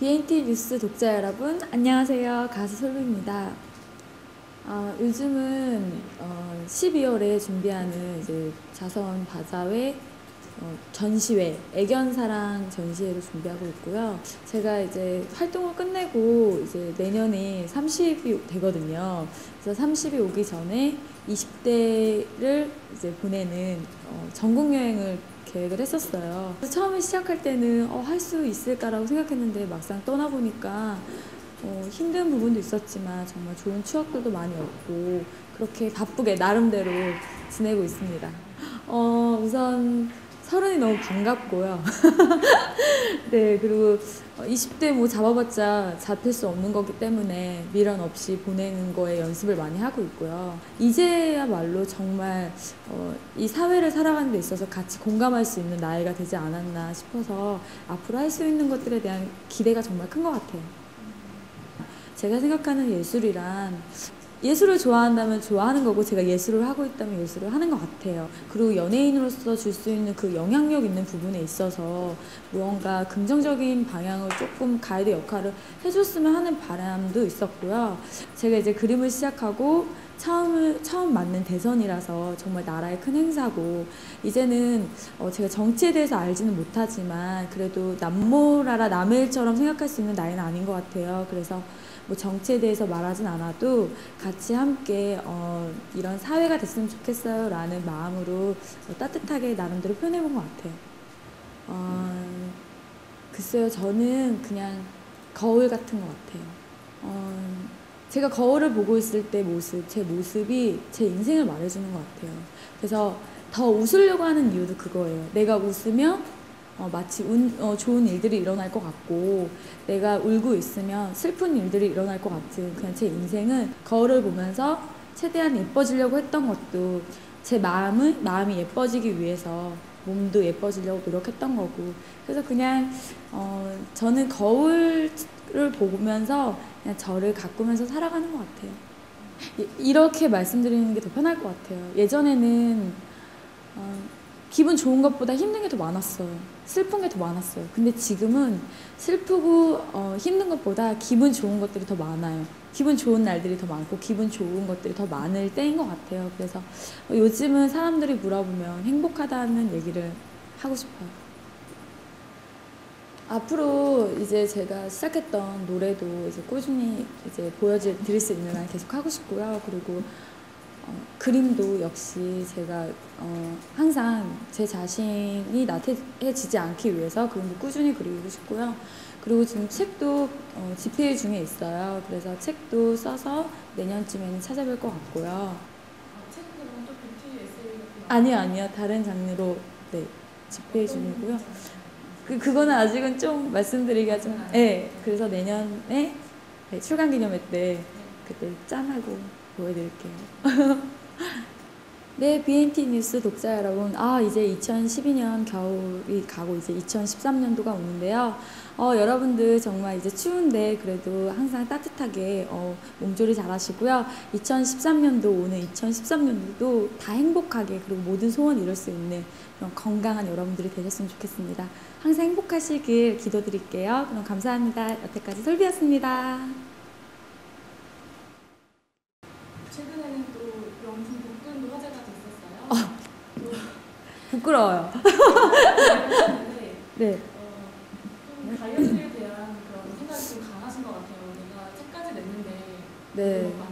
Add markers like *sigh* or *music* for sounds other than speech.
BNT 뉴스 독자 여러분, 안녕하세요. 가수 솔루입니다. 어, 요즘은 어, 12월에 준비하는 이제 자선 바자회 어, 전시회, 애견사랑 전시회를 준비하고 있고요. 제가 이제 활동을 끝내고 이제 내년에 30이 되거든요. 그래서 30이 오기 전에 20대를 이제 보내는 어, 전국 여행을 계획을 했었어요. 처음에 시작할 때는 어, 할 수 있을까라고 생각했는데 막상 떠나보니까 어, 힘든 부분도 있었지만 정말 좋은 추억들도 많이 얻고 그렇게 바쁘게 나름대로 지내고 있습니다. 어, 우선 서른이 너무 반갑고요. *laughs* 네, 그리고 20대 뭐 잡아봤자 잡힐 수 없는 거기 때문에 미련 없이 보내는 거에 연습을 많이 하고 있고요. 이제야말로 정말 어, 이 사회를 살아가는 데 있어서 같이 공감할 수 있는 나이가 되지 않았나 싶어서 앞으로 할 수 있는 것들에 대한 기대가 정말 큰 것 같아요. 제가 생각하는 예술이란 예술을 좋아한다면 좋아하는 거고 제가 예술을 하고 있다면 예술을 하는 것 같아요. 그리고 연예인으로서 줄 수 있는 그 영향력 있는 부분에 있어서 무언가 긍정적인 방향을 조금 가이드 역할을 해줬으면 하는 바람도 있었고요. 제가 이제 그림을 시작하고 처음을 처음 맞는 대선이라서 정말 나라의 큰 행사고 이제는 어 제가 정치에 대해서 알지는 못하지만 그래도 남모라라 남의 일처럼 생각할 수 있는 나이는 아닌 것 같아요. 그래서 뭐 정치에 대해서 말하진 않아도 같이 함께 어 이런 사회가 됐으면 좋겠어요 라는 마음으로 어 따뜻하게 나름대로 표현해본 것 같아요. 어 글쎄요, 저는 그냥 거울 같은 것 같아요. 어 제가 거울을 보고 있을 때 모습, 제 모습이 제 인생을 말해주는 것 같아요. 그래서 더 웃으려고 하는 이유도 그거예요. 내가 웃으면 어, 마치 운, 어, 좋은 일들이 일어날 것 같고 내가 울고 있으면 슬픈 일들이 일어날 것 같은 그냥 제 인생은 거울을 보면서 최대한 예뻐지려고 했던 것도 제 마음은 마음이 예뻐지기 위해서 몸도 예뻐지려고 노력했던 거고 그래서 그냥 어, 저는 거울을 보면서 그냥 저를 가꾸면서 살아가는 것 같아요. 이- 이렇게 말씀드리는 게 더 편할 것 같아요. 예전에는 어, 기분 좋은 것보다 힘든 게 더 많았어요. 슬픈 게 더 많았어요. 근데 지금은 슬프고 어, 힘든 것보다 기분 좋은 것들이 더 많아요. 기분 좋은 날들이 더 많고 기분 좋은 것들이 더 많을 때인 것 같아요. 그래서 어, 요즘은 사람들이 물어보면 행복하다는 얘기를 하고 싶어요. 앞으로 이제 제가 시작했던 노래도 이제 꾸준히 이제 보여드릴 수 있는 한 계속 하고 싶고요. 그리고 어, 그림도 역시 제가 어, 항상 제 자신이 나태해지지 않기 위해서 그림도 꾸준히 그리고 싶고요. 그리고 지금 책도 어, 집필 중에 있어요. 그래서 책도 써서 내년쯤에는 찾아뵐 것 같고요. 책은 또 뷰티 에세이 같은 아니요, 아니요. 다른 장르로 네, 집필 중이고요. 그, 그거는 아직은 좀 말씀드리기가 좀, 네. 그래서 내년에 네, 출간 기념회 때 그때 짠하고 보여드릴게요. *laughs* 네, BNT 뉴스 독자 여러분. 아, 이제 2012년 겨울이 가고 이제 2013년도가 오는데요. 어, 여러분들 정말 이제 추운데 그래도 항상 따뜻하게 어, 몸조리 잘 하시고요. 2013년도 오는 2013년도도 다 행복하게 그리고 모든 소원 이룰 수 있는 그런 건강한 여러분들이 되셨으면 좋겠습니다. 항상 행복하시길 기도드릴게요. 그럼 감사합니다. 여태까지 솔비였습니다. 최근에는 또 명품 복근도 화제가 됐었어요. 부끄러워요. 그런데 *laughs* 네. 어, 좀 다이어트에 대한 그런 생각이 좀 강하신 것 같아요. 내가 책까지 냈는데 네. 뭐